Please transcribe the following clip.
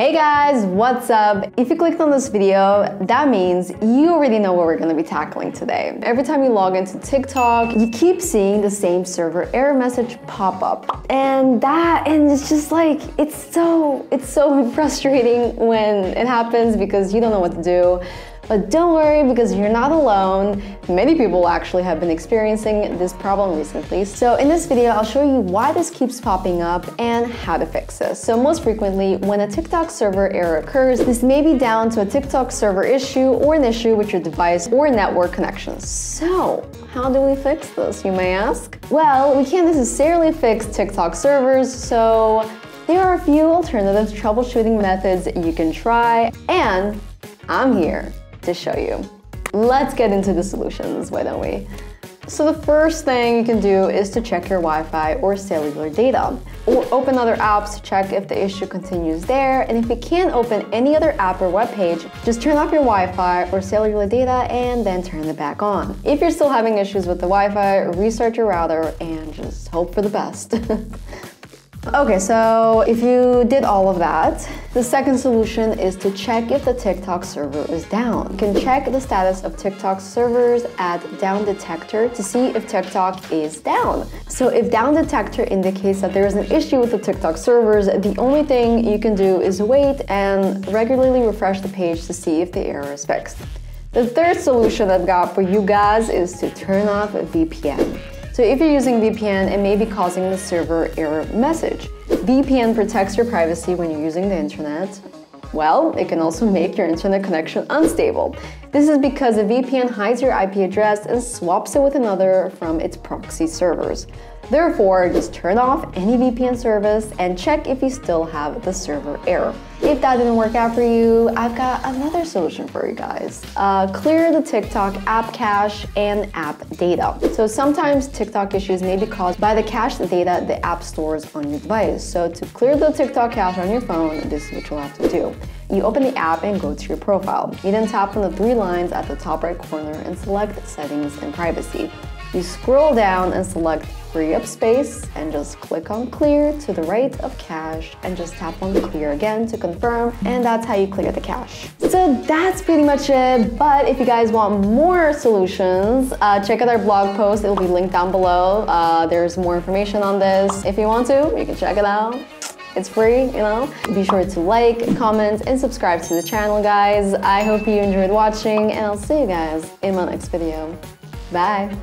Hey guys, what's up? If you clicked on this video, that means you already know what we're gonna be tackling today. Every time you log into TikTok, you keep seeing the same server error message pop up. And that, and it's just like, it's so, it's so frustrating when it happens because you don't know what to do. But don't worry because you're not alone. Many people actually have been experiencing this problem recently. So in this video, I'll show you why this keeps popping up and how to fix this. So most frequently, when a TikTok server error occurs, this may be down to a TikTok server issue or an issue with your device or network connections. So how do we fix this, you may ask? Well, we can't necessarily fix TikTok servers, so there are a few alternative troubleshooting methods you can try, and I'm here to show you. Let's get into the solutions, why don't we? So the first thing you can do is to check your Wi-Fi or cellular data. Or open other apps to check if the issue continues there. And if you can't open any other app or web page, just turn off your Wi-Fi or cellular data and then turn it back on. If you're still having issues with the Wi-Fi, restart your router and just hope for the best. Okay, so if you did all of that, the second solution is to check if the TikTok server is down. You can check the status of TikTok servers at Down Detector to see if TikTok is down. So if Down Detector indicates that there is an issue with the TikTok servers, the only thing you can do is wait and regularly refresh the page to see if the error is fixed. The third solution I've got for you guys is to turn off VPN. So if you're using VPN, it may be causing the server error message. VPN protects your privacy when you're using the internet. Well, it can also make your internet connection unstable. This is because a VPN hides your IP address and swaps it with another from its proxy servers. Therefore, just turn off any VPN service and check if you still have the server error. If that didn't work out for you, I've got another solution for you guys. Uh, clear the TikTok app cache and app data. So sometimes TikTok issues may be caused by the cached data the app stores on your device. So to clear the TikTok cache on your phone, this is what you'll have to do. You open the app and go to your profile. You then tap on the three lines at the top right corner and select Settings and Privacy. You scroll down and select free up space and just click on clear to the right of cache and just tap on clear again to confirm and that's how you clear the cache. So that's pretty much it but if you guys want more solutions uh, check out our blog post it will be linked down below uh, there's more information on this if you want to you can check it out it's free, you know? Be sure to like, comment, and subscribe to the channel, guys. I hope you enjoyed watching, and I'll see you guys in my next video. Bye!